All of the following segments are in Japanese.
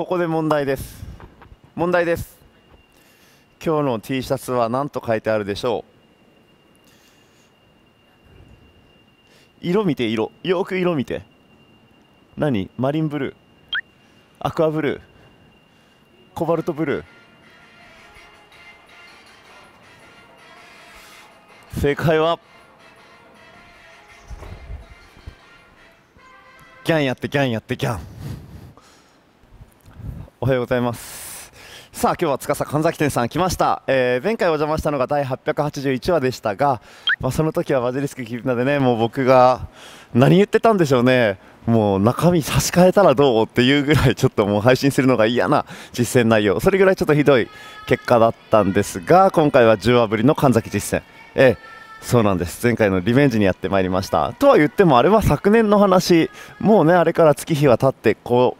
ここで問題です。問題です。今日の T シャツは何と書いてあるでしょう？色見て色。よく色見て。何？マリンブルー。アクアブルー。コバルトブルー。正解は？ギャンやってギャンやってギャン。おはようございます。さあ今日は司神崎店さん来ました、えー、前回お邪魔したのが第881話でしたが、まあ、その時はバジリスク絆でねもう僕が何言ってたんでしょうね。もう中身差し替えたらどうっていうぐらいちょっともう配信するのが嫌な実践内容。それぐらいちょっとひどい結果だったんですが今回は10話ぶりの神崎実践。えーそうなんです。前回のリベンジにやってまいりました。とは言ってもあれは昨年の話。もうねあれから月日は経ってこ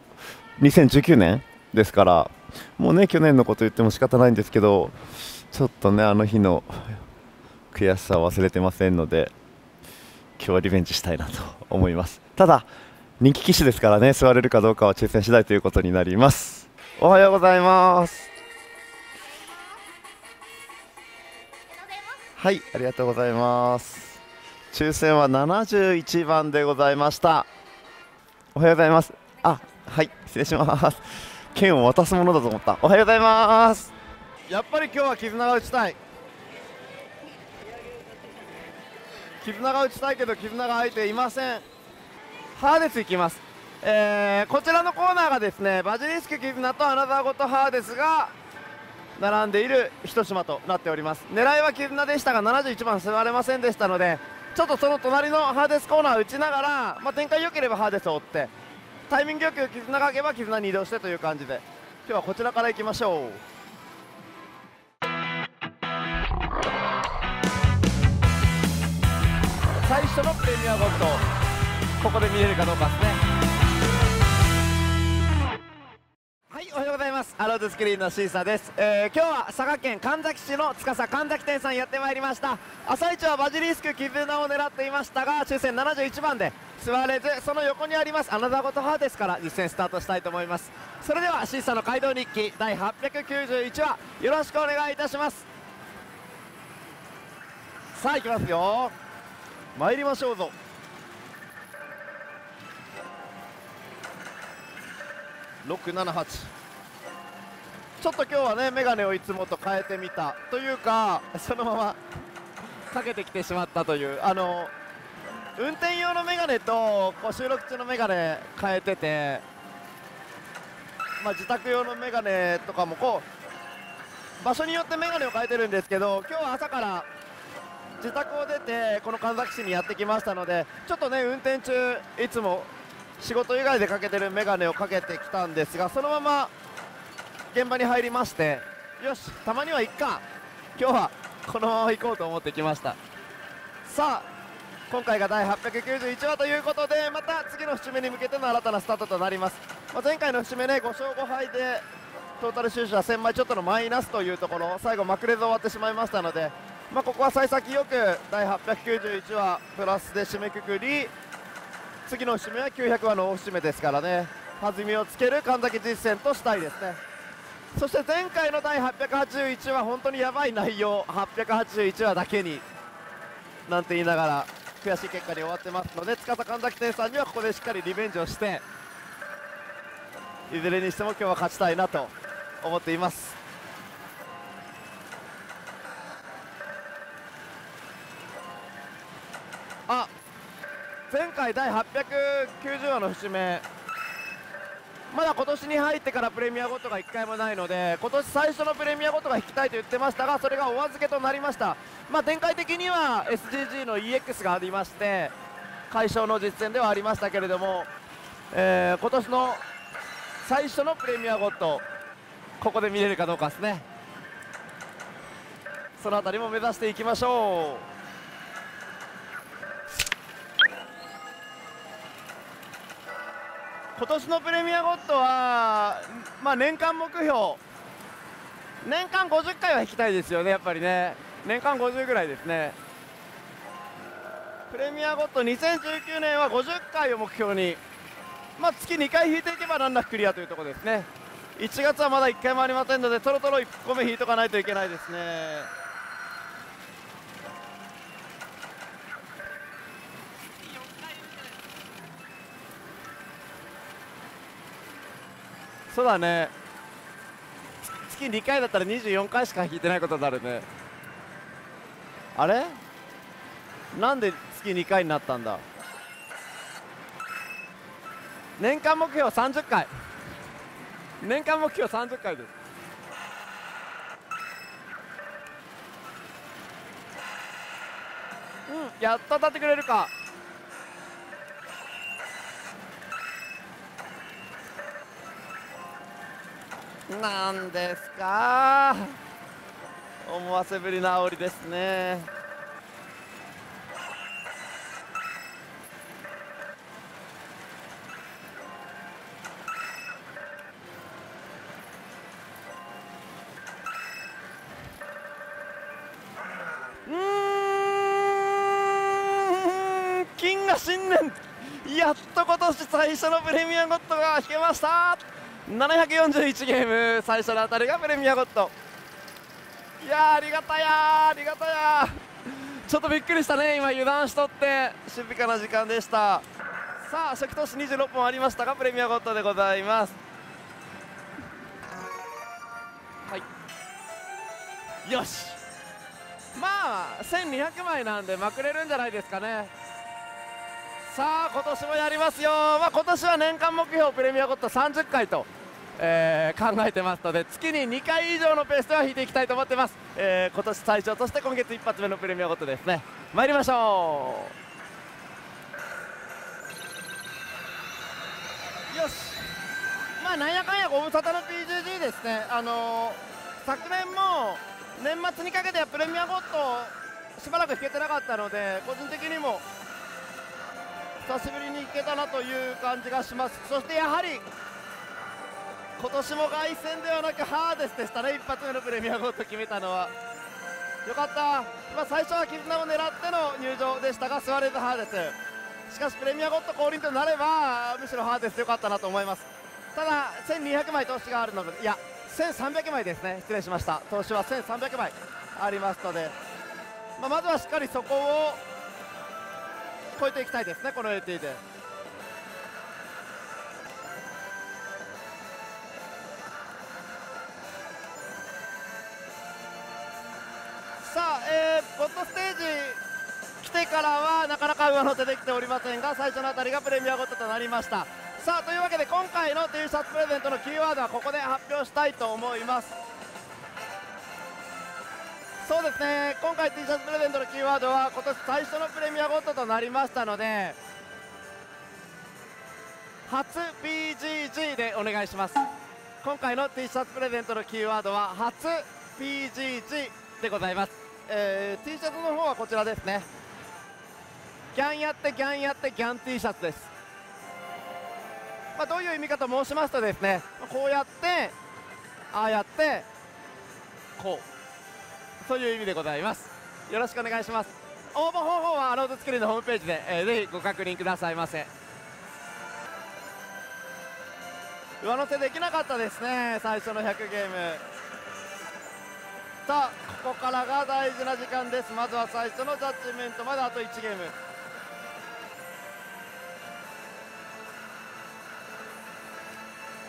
う2019年ですからもうね去年のこと言っても仕方ないんですけどちょっとねあの日の悔しさを忘れてませんので今日はリベンジしたいなと思います。ただ人気機種ですからね座れるかどうかは抽選次第ということになります。おはようございます。はいありがとうございます。抽選は71番でございました。おはようございます。あはい失礼します。剣を渡すものだと思った。おはようございます。やっぱり今日は絆が打ちたい。絆が打ちたいけど絆が空いていません。ハーデスいきます。えー、こちらのコーナーがですねバジリスク絆とアナザーゴットハーデスが並んでいる一島となっております。狙いは絆でしたが71番座れませんでしたのでちょっとその隣のハーデスコーナーを打ちながら、まあ、展開良ければハーデスを追ってタイミングよく絆が開けば絆に移動してという感じで。今日はこちらからいきましょう。最初のプレミアゴッド。ここで見れるかどうかですね。はいおはようございます。アローズスクリーンのシーサーです、えー、今日は佐賀県神崎市の司神崎店さんやってまいりました。朝一はバジリスク絆を狙っていましたが抽選71番で座れずその横にありますアナザーゴトハーですから実践スタートしたいと思います。それではシーサーの街道日記第891話よろしくお願いいたします。さあ行きますよ。参りましょうぞ。678ちょっと今日はね眼鏡をいつもと変えてみたというかそのままかけてきてしまったというあの運転用の眼鏡とこう収録中の眼鏡変えてて、まあ、自宅用の眼鏡とかもこう場所によって眼鏡を変えてるんですけど今日は朝から自宅を出てこの神崎市にやってきましたのでちょっとね運転中いつも仕事以外でかけてる眼鏡をかけてきたんですがそのまま現場に入りましてよしたまにはいっか。今日はこのまま行こうと思ってきました。さあ今回が第891話ということでまた次の節目に向けての新たなスタートとなります、まあ、前回の節目ね5勝5敗でトータル収支は1000枚ちょっとのマイナスというところ最後まくれず終わってしまいましたので、まあ、ここは幸先よく第891話プラスで締めくくり次の節目は900話の大節目ですからね。弾みをつける神崎実践としたいですね。そして前回の第881話本当にやばい内容881話だけになんて言いながら悔しい結果に終わってますので司神崎店さんにはここでしっかりリベンジをしていずれにしても今日は勝ちたいなと思っています。あ前回第890話の節目まだ今年に入ってからプレミアゴットが1回もないので今年最初のプレミアゴットが引きたいと言ってましたがそれがお預けとなりました、まあ、展開的には SGG の EX がありまして解消の実戦ではありましたけれども、えー、今年の最初のプレミアゴットここで見れるかどうかですね。その辺りも目指していきましょう。今年のプレミアゴッドは、まあ、年間目標年間50回は引きたいですよねやっぱりね。年間50ぐらいですね。プレミアゴッド2019年は50回を目標に、まあ、月2回引いていけば難なくクリアというところですね。1月はまだ1回もありませんのでとろとろ1個目引いとかないといけないですね。そうだね。月2回だったら24回しか引いてないことになるね。あれ？なんで月2回になったんだ？年間目標30回。年間目標30回です。うんやっと当たってくれるか。なんですか思わせぶりな煽りですね。うん金河新年やっと今年最初のプレミアゴッドが引けました。741ゲーム最初の当たりがプレミアゴッドいやーありがたやありがたやちょっとびっくりしたね今油断しとって。静かな時間でした。さあ初期投資26本ありましたがプレミアゴッドでございます。はい。よし。まあ1200枚なんでまくれるんじゃないですかね。さあ今年もやりますよ、まあ、今年は年間目標プレミアゴッド30回と、えー考えてますので月に2回以上のペースでは引いていきたいと思ってます、えー今年最長として今月一発目のプレミアゴッドですね。参りましょう。よし。まあなんやかんやご無沙汰の PGG ですね。あのー昨年も年末にかけてはプレミアゴッドしばらく引けてなかったので個人的にも久しぶりに行けたなという感じがします。そしてやはり今年も凱旋ではなくハーデスでしたね。一発目のプレミアゴッド決めたのは。よかった、まあ、最初は絆を狙っての入場でしたがスワレーズハーデス。しかしプレミアゴッド降臨となればむしろハーデスよかったなと思います。ただ1200枚投資があるのでいや1300枚ですね。失礼しました。投資は1300枚ありますので、まあ、まずはしっかりそこを超えていきたいですねこの AT で。さあ、えー、ボットステージ来てからはなかなか上乗せできておりませんが最初のあたりがプレミアゴッドとなりました。さあというわけで今回の T シャツプレゼントのキーワードはここで発表したいと思います。そうですね。今回 T シャツプレゼントのキーワードは今年最初のプレミアゴッドとなりましたので初 PGG でお願いします。今回の T シャツプレゼントのキーワードは初 PGG でございます、えー T シャツの方はこちらですね。ギャンやってギャンやってギャン T シャツです。まあ、どういう意味かと申しますとですねこうやってああやってこうそういう意味でございます。よろしくお願いします。応募方法はアロード作りのホームページで、えーぜひご確認くださいませ。上乗せできなかったですね最初の100ゲーム。さあここからが大事な時間です。まずは最初のジャッジメントまであと1ゲーム。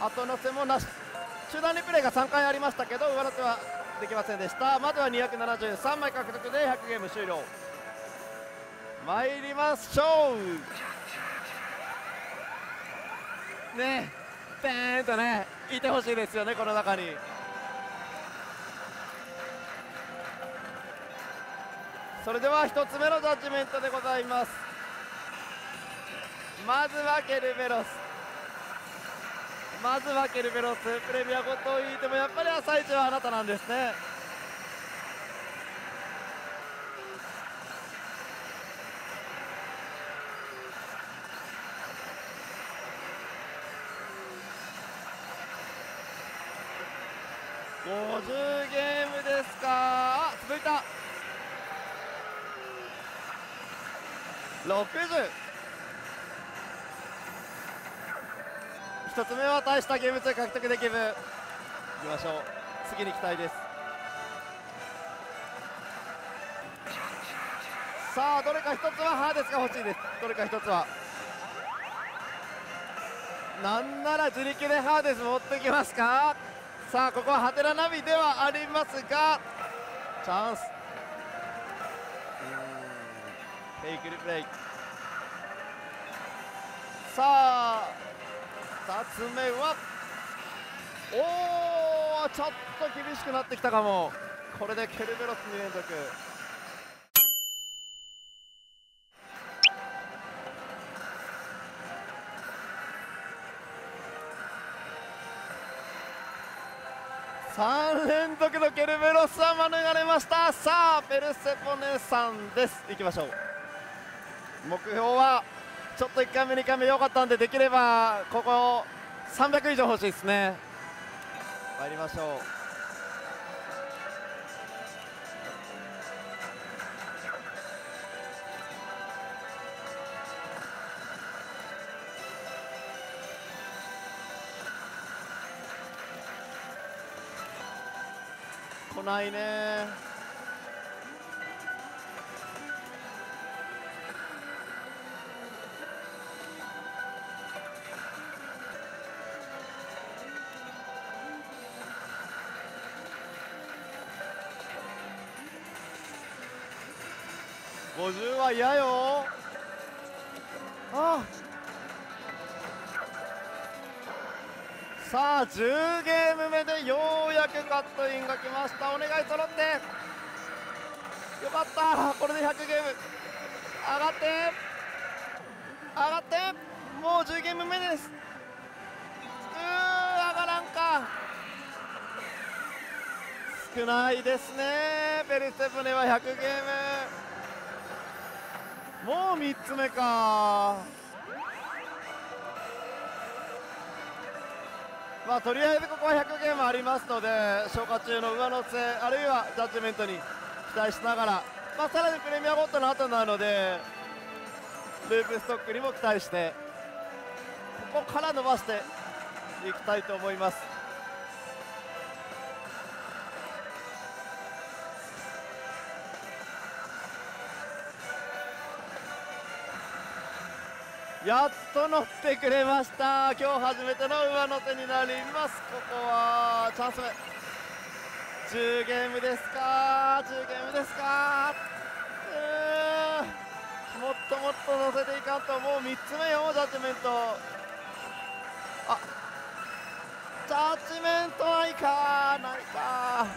後乗せもなし。中段リプレイが3回ありましたけど上乗せはできませんでした。まずは273枚獲得で100ゲーム終了。参りましょう。ねえペーンとねいてほしいですよねこの中に。それでは1つ目のジャッジメントでございます。まずはケルベロス。まずはケルベロス。プレミアゴッドを引いてもやっぱり朝一はあなたなんですね50ゲームですかあ続いた60 1つ目は大したゲーム2獲得できずいきましょう。次に期待です。さあどれか1つはハーデスが欲しいです。どれか1つは。なんなら自力でハーデス持ってきますか？さあここはハテナナビではありますがチャンスフェイクリプレイさあ2つ目はおおちょっと厳しくなってきたかも。これでケルベロス2連続。3連続のケルベロスは免れました。さあペルセポネさんです。いきましょう。目標はちょっと1回目2回目良かったんでできればここ300以上欲しいですね。参りましょう。来ないね。50は嫌よ。あ。さあ10ゲーム目でようやくカットインが来ました。お願い揃って。よかった。これで100ゲーム。上がって。上がって。もう10ゲーム目です。うー上がらんか。少ないですね。ペルセブネは100ゲーム。もう3つ目かまあ、とりあえずここは100ゲームありますので消化中の上乗せあるいはジャッジメントに期待しながら、まあ、さらにプレミアゴッドの後なのでループストックにも期待してここから伸ばしていきたいと思います。やっと乗ってくれました。今日初めての上乗せになります。ここはチャンス目。10ゲームですか？10ゲームですか？もっともっと乗せていかんともう3つ目よジャッジメント。あジャッジメントないか。ないか。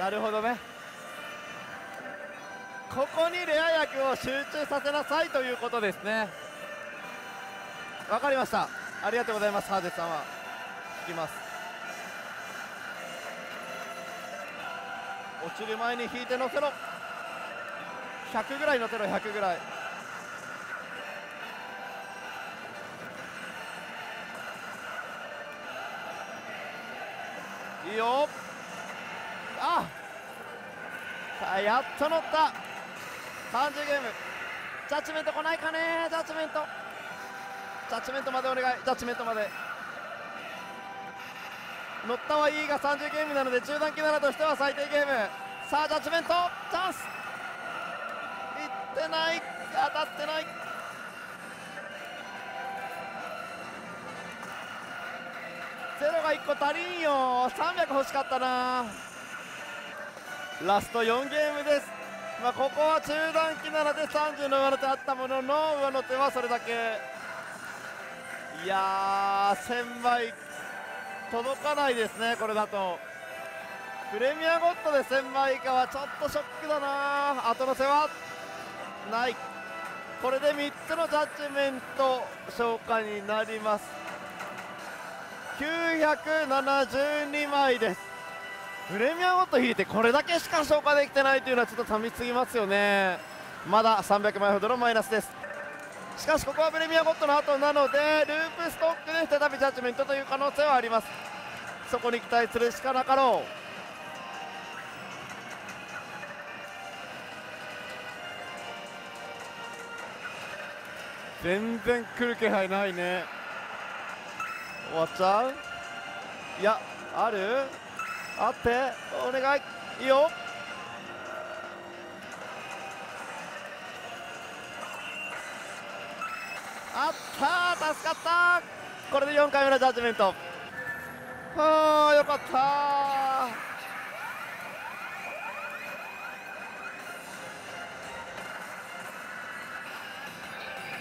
なるほどね。ここにレア役を集中させなさいということですね。わかりました。ありがとうございます。ハーデスさんは。聞きます。落ちる前に引いて乗せろ。100ぐらい乗せろ100ぐらい。いいよ。あやっと乗った。30ゲーム。ジャッジメント来ないかね？ジャッジメント。ジャッジメントまでお願い。ジャッジメントまで。乗ったはいいが30ゲームなので中段機ならとしては最低ゲーム。さあジャッジメント。チャンス。いってない。当たってない。ゼロが1個足りんよ。300欲しかったな。ラスト4ゲームです。まあ、ここは中段機なので30の上乗せあったものの上乗せはそれだけ。いやー1000倍届かないですねこれだと。プレミアゴッドで1000倍以下はちょっとショックだな。後乗せはない。これで3つのジャッジメント消化になります。972枚です。プレミアムゴッド引いてこれだけしか消化できてないというのはちょっと寂しすぎますよね。まだ300枚ほどのマイナスです。しかしここはプレミアゴッドの後なのでループストックで再びジャッジメントという可能性はあります。そこに期待するしかなかろう。全然来る気配ないね。終わっちゃう？いやある？あってお願い。いいよ。あった助かったこれで4回目のジャッジメント。はあよかった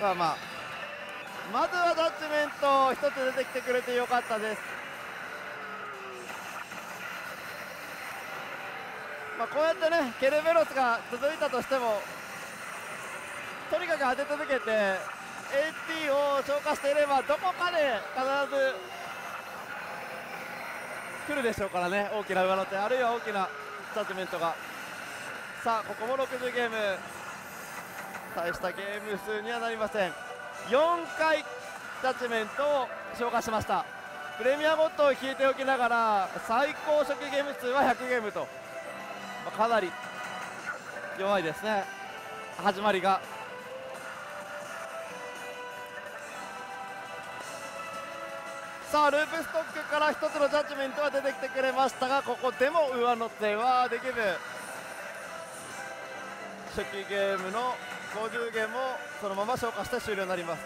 まあまあ。まずはジャッジメント1つ出てきてくれてよかったです。まあこうやってねケルベロスが続いたとしてもとにかく当て続けて AT を消化していればどこかで必ず来るでしょうからね大きな上乗手あるいは大きなジャッジメントが。さあここも60ゲーム大したゲーム数にはなりません。4回ジャッジメントを消化しました。プレミアゴッドを引いておきながら最高初期ゲーム数は100ゲームと、まあ、かなり弱いですね。始まりが。さあループストックから1つのジャッジメントは出てきてくれましたがここでも上乗せはできず。初期ゲームの50ゲームをそのまま消化して終了になります。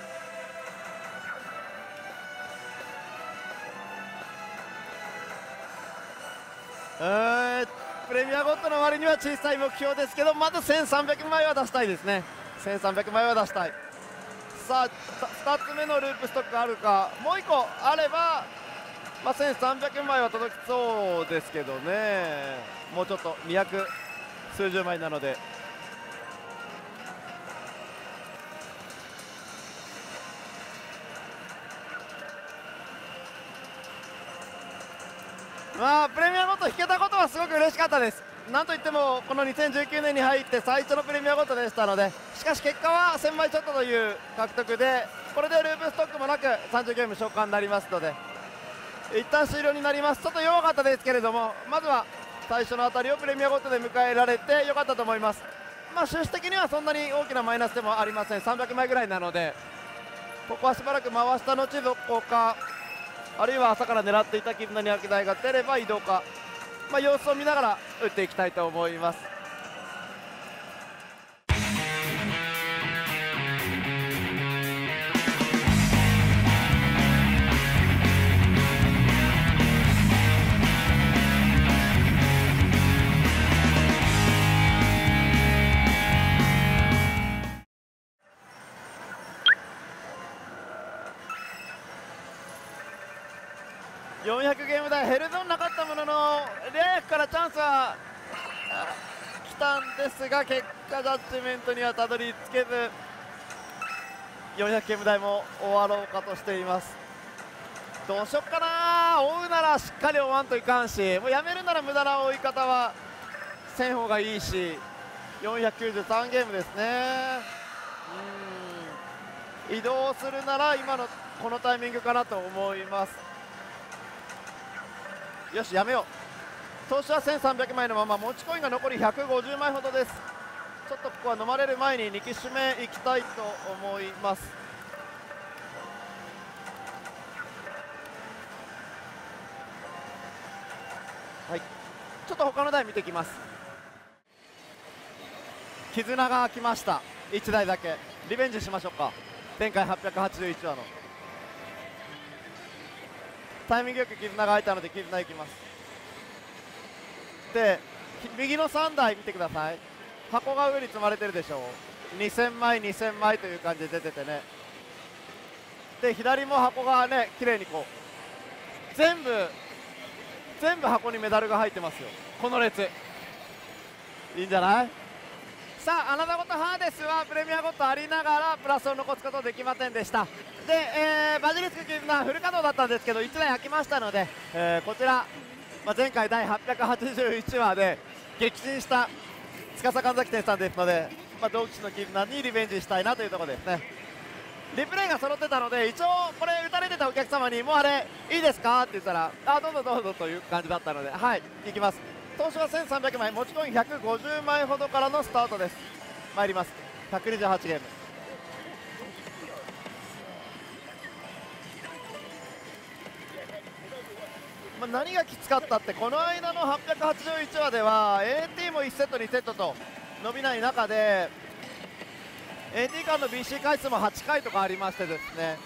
えー、プレミアゴッドの割には小さい目標ですけどまず1300枚は出したいですね。1300枚は出したい。さあ2つ目のループストックあるか。もう1個あれば、まあ、1300枚は届きそうですけどね。もうちょっと200数十枚なので。まあプレと引けたことはすごく嬉しかったです。なんといってもこの2019年に入って最初のプレミアごとでしたのでしかし結果は1000枚ちょっとという獲得でこれでループストックもなく30ゲーム消化になりますので一旦終了になります。ちょっと弱かったですけれどもまずは最初の当たりをプレミアごとで迎えられてよかったと思います。まあ収支的にはそんなに大きなマイナスでもありません。300枚ぐらいなのでここはしばらく回した後どこかあるいは朝から狙っていた絆に秋台が出れば移動か。まあ、様子を見ながら打っていきたいと思います。400ゲーム台ヘルゾンなかったもののレア役からチャンスは来たんですが結果ジャッジメントにはたどり着けず400ゲーム台も終わろうかとしています。どうしよっかな。追うならしっかり追わんといかんしもうやめるなら無駄な追い方はせん方がいいし493ゲームですね。うん。移動するなら今のこのタイミングかなと思います。よしやめよう。投資は1300枚のまま持ちコインが残り150枚ほどです。ちょっとここは飲まれる前に2機種目いきたいと思います。はい。ちょっと他の台見てきます。絆が来ました。1台だけ。リベンジしましょうか。前回881話の。タイミングよく絆が開いたので絆いきます。で右の3台見てください。箱が上に積まれてるでしょう。2000枚2000枚という感じで出ててね。で左も箱がね綺麗にこう全部全部箱にメダルが入ってますよ。この列。いいんじゃない？さあアナザゴットハーデスはプレミアゴットありながらプラスを残すことできませんでした。で、えー、バジリスク絆フル稼働だったんですけど1台空きましたので、えー、こちら、まあ、前回第881話で撃沈した司神崎店さんですので、まあ、同期の絆にリベンジしたいなというところですね。リプレイが揃ってたので一応これ打たれてたお客様にもうあれいいですか？って言ったらあどうぞどうぞという感じだったのではい行きます。投資は1300枚持ち込み150枚ほどからのスタートです。参ります。128ゲーム。まあ、何がきつかったってこの間の881話では AT も1セット2セットと伸びない中で AT 間の BC 回数も8回とかありましてですね、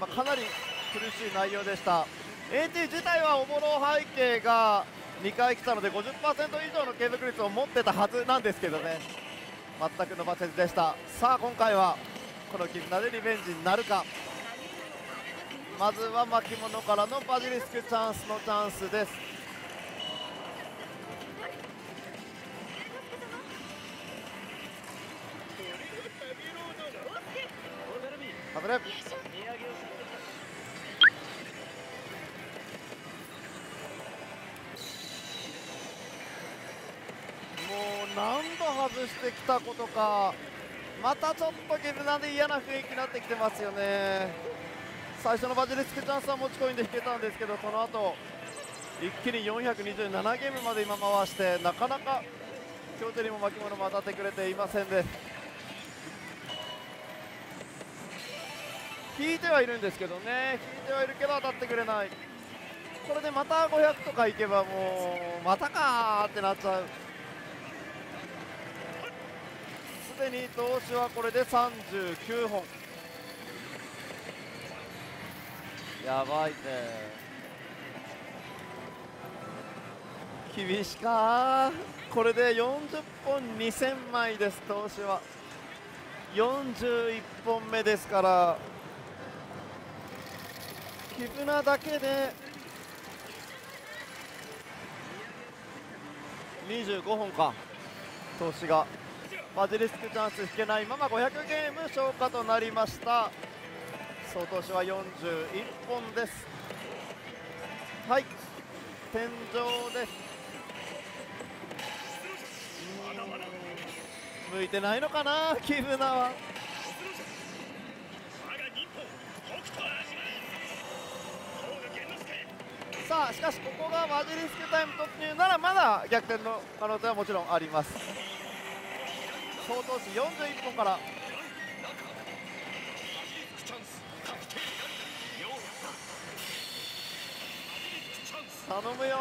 まあ、かなり苦しい内容でした。AT 自体はおもろ背景が2回来たので50%以上の継続率を持ってたはずなんですけどね。全く伸ばせずでした。さあ今回はこの絆でリベンジになるか。まずは巻物からのバジリスクチャンスのチャンスです。外れもう何度外してきたことか。またちょっと絆で嫌な雰囲気になってきてますよね。最初のバジリスクチャンスは持ち込んで引けたんですけどその後一気に427ゲームまで今回してなかなか強手にも巻物も当たってくれていませんで。引いてはいるんですけどね。引いてはいるけど当たってくれない。これでまた500とかいけばもうまたかーってなっちゃう。すでに投手はこれで39本。やばいね。厳しか。これで40本2000枚です投手は。41本目ですから。絆だけで25本か。投資が。バジリスクチャンス引けないまま500ゲーム消化となりました。総投資は41本です。はい。天井です。向いてないのかな？キブナは。さあしかしここがバジリスクタイム突入ならまだ逆転の可能性はもちろんあります。総投手41本から。頼むよ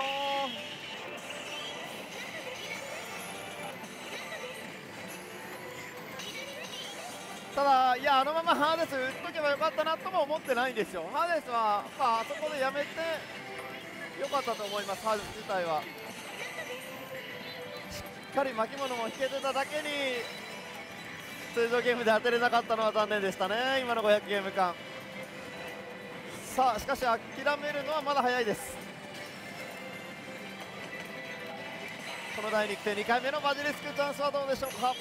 ただ、いやあのままハーデス打っとけばよかったなとも思ってないんですよ、ハーデスは、まあ、あそこでやめてよかったと思います、ハーデス自体は。しっかり巻物も引けてただけに通常ゲームで当てれなかったのは残念でしたね、今の500ゲーム間。さあ、しかし諦めるのはまだ早いです。この第2期生2回目のバジリスクチャンスはどうでしょうか？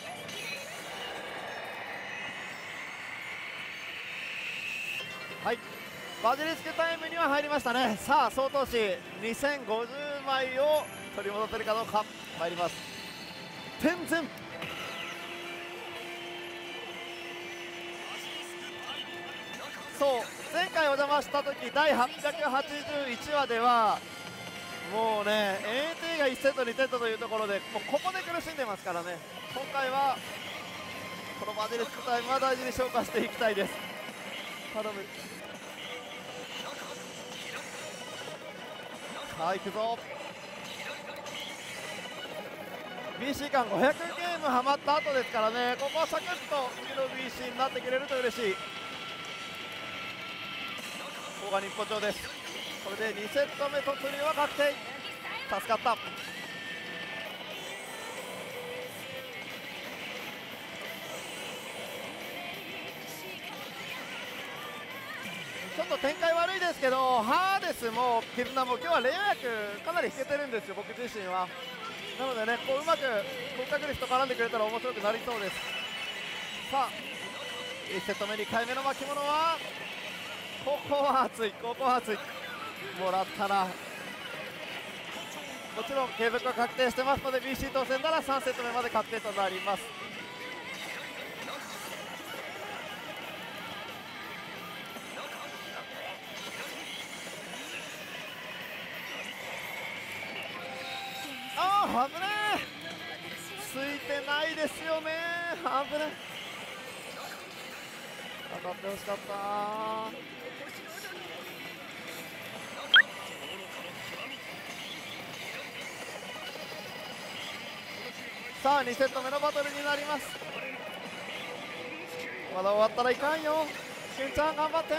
はい。バジリスクタイムには入りましたね。さあ総投資2050枚を取り戻せるかどうか。参ります。天然。そう。前回お邪魔した時第881話ではもうね AT が1セット2セットというところでもうここで苦しんでますからね。今回はこのバジリスクタイムは大事に消化していきたいです。頼む。さあ行くぞ。BC 間500ゲームはまった後ですからね。ここはサクッと次の BC になってくれると嬉しい。ここが日本町です。これで2セット目突入は確定助かったちょっと展開悪いですけど、ハーデスも絆も今日はレイア役かなり引けてるんですよ、僕自身は。なのでね、こううまく骨格リスト絡んでくれたら面白くなりそうです。さあ、1セット目、2回目の巻物は、ここは熱い、ここは熱い。もらったな。もちろん継続は確定してますので BC 当選なら3セット目まで確定となります。ああ危ねえ。ついてないですよね。危ね当たってほしかった。さあ2セット目のバトルになります。まだ終わったらいかんよ。しゅんちゃん頑張って。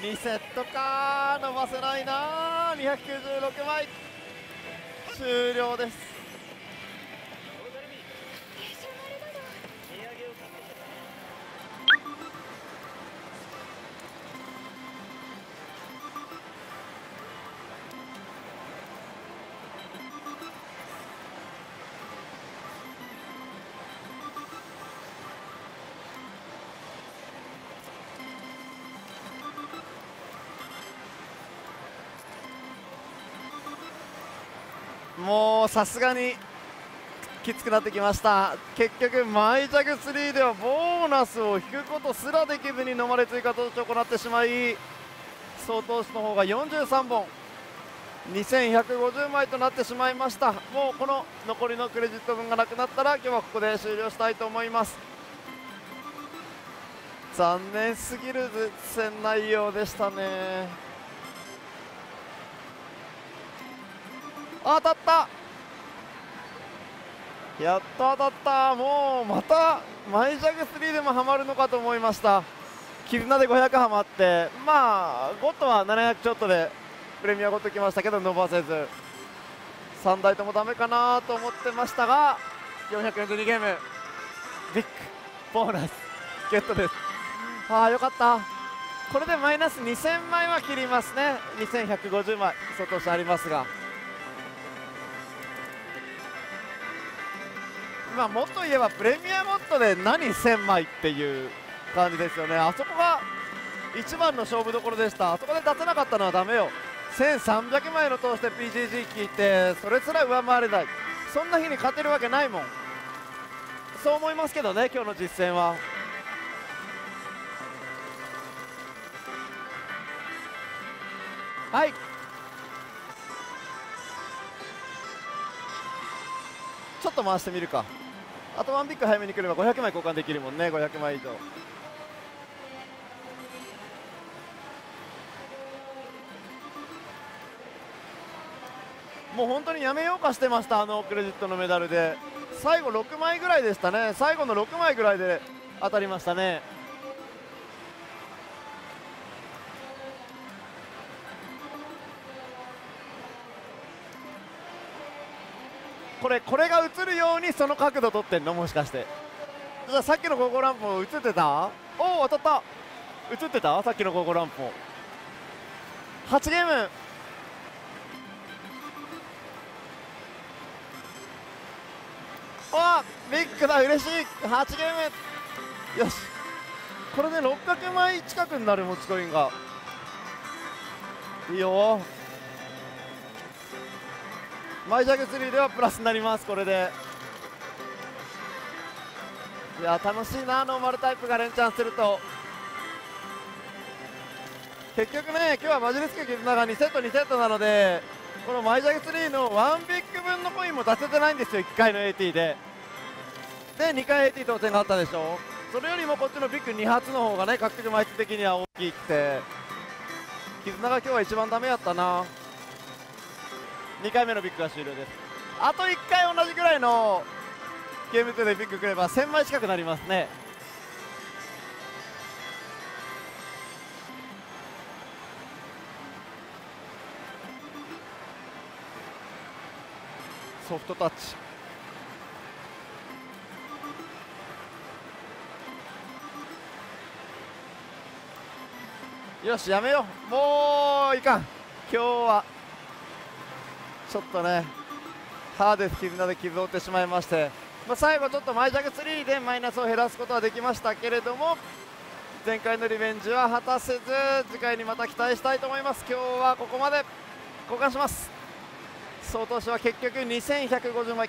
2セットか伸ばせないな296枚。終了です。もうさすがにきつくなってきました。結局マイジャグ3ではボーナスを引くことすらできずに飲まれ追加投資を行ってしまい総投資の方が43本2150枚となってしまいました。もうこの残りのクレジット分がなくなったら今日はここで終了したいと思います。残念すぎる戦内容でしたね。当たった。やっと当たった。もうまたマイジャグ3でもハマるのかと思いました。絆で500ハマって。まあゴッドは700ちょっとでプレミアゴッドきましたけど伸ばせず。3台ともダメかなと思ってましたが442ゲーム。ビッグ。ボーナス。ゲットです。ああよかった。これでマイナス2000枚は切りますね。2150枚。外してありますが。まあ、もっと言えばプレミアモッドで何1000枚っていう感じですよね。あそこが一番の勝負どころでした。あそこで出せなかったのはだめよ。1300枚の通して PGG 聞いてそれすら上回れない。そんな日に勝てるわけないもん。そう思いますけどね今日の実戦は。はい。ちょっと回してみるか。あとワンピック早めに来れば500枚交換できるもんね500枚以上。もう本当にやめようかしてましたあのクレジットのメダルで。最後6枚ぐらいでしたね。最後の6枚ぐらいで当たりましたね。これこれが映るようにその角度撮ってんの？もしかして。じゃさっきのゴーゴーランプも映ってた？おお当たった。映ってた？さっきのゴーゴーランプも8ゲーム。あビッグだ。嬉しい。8ゲーム。よし。これで600枚近くになる持ちコインが。いいよ。マイジャグ3ではプラスになりますこれで。いや楽しいなノーマルタイプが連チャンすると。結局ね今日はマジレスク絆が2セット2セットなのでこのマイジャグ3の1ビッグ分のコインも出せてないんですよ1回の AT で。で2回 AT 当選があったでしょ。それよりもこっちのビッグ2発の方がね確実枚数的には大きくて。絆が今日は一番ダメやったな。2回目のビッグが終了です。あと1回同じぐらいのゲーム2でビッグくれば1000枚近くなりますね。ソフトタッチ。よしやめよう。もういかん。今日はちょっとねハーデス絆で傷を負ってしまいまして、まあ、最後ちょっとマイジャグ3でマイナスを減らすことはできましたけれども前回のリベンジは果たせず次回にまた期待したいと思います。今日はここまで。交換します。総投資は結局2150枚。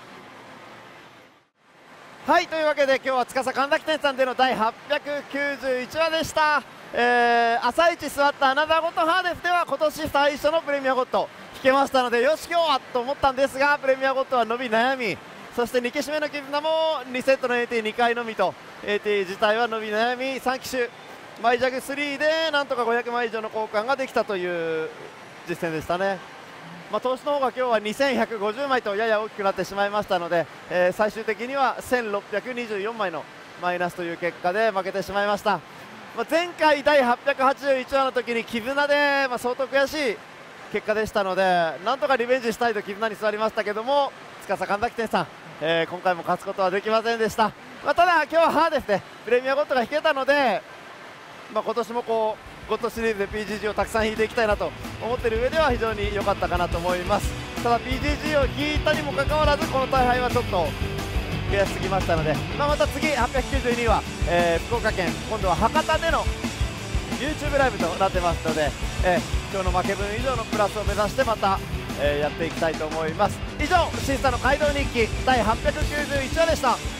はいというわけで今日は司神崎店さんでの第891話でした。えー、朝一座ったアナザーゴットハーデスでは今年最初のプレミアゴット。引けましたのでよし今日はと思ったんですがプレミアゴットは伸び悩み。そして2消し目の絆も2セットの AT2 回のみと AT 自体は伸び悩み。3機種マイジャグ3でなんとか500万以上の交換ができたという実戦でしたね。まあ、投資の方が今日は2150枚とやや大きくなってしまいましたので、えー、最終的には1624枚のマイナスという結果で負けてしまいました、まあ、前回第881話の時に絆で、まあ、相当悔しい結果でしたのでなんとかリベンジしたいと絆に座りましたけども司神崎店さん、えー、今回も勝つことはできませんでした、まあ、ただ今日はですね。プレミアゴッドが引けたので、まあ、今年もこうゴッドシリーズで PGG をたくさん引いていきたいなと思っている上では非常に良かったかなと思います。ただ PGG を引いたにもかかわらずこの大敗はちょっと悔しすぎましたので、まあ、また次892は、えー、福岡県今度は博多での YouTube ライブとなってますので、えー、今日の負け分以上のプラスを目指してまた、えー、やっていきたいと思います。以上審査の街道日記第891話でした。